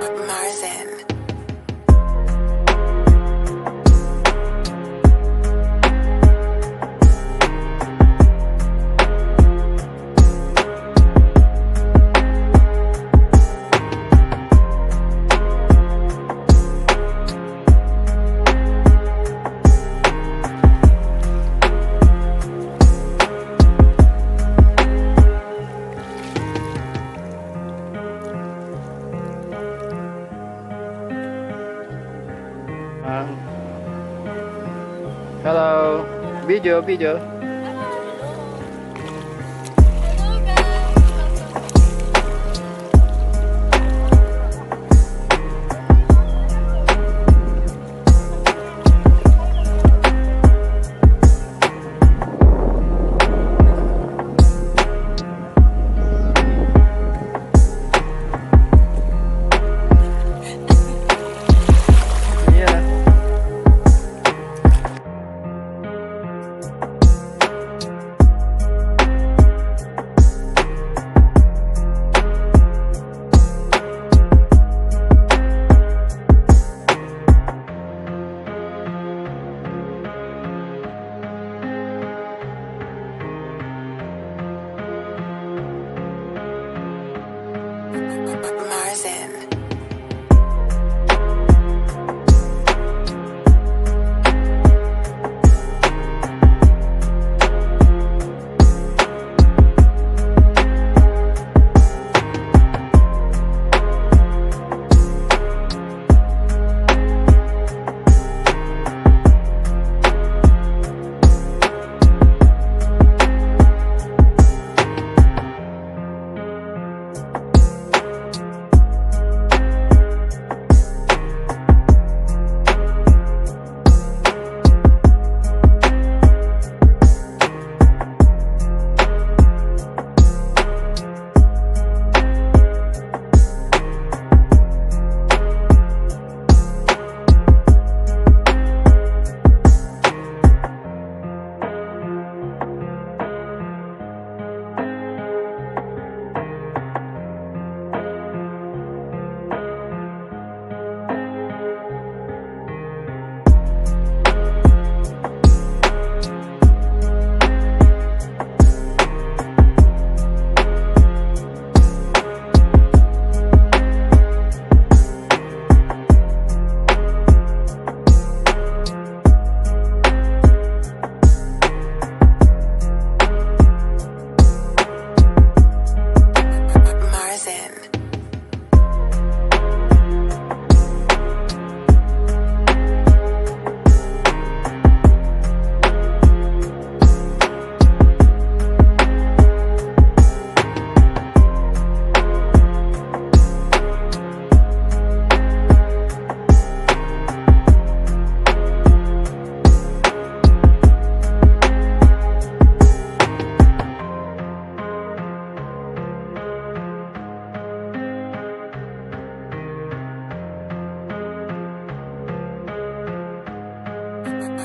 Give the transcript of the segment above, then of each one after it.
Marzen. Halo, Bijo, Bijo. Marzen.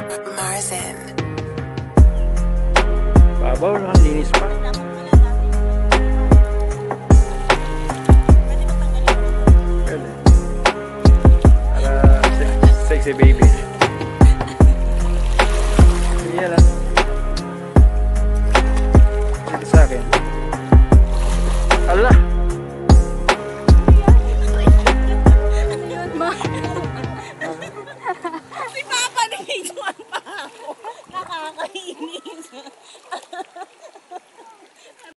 Marzen. Babaw na, linis pa. Para sexy baby.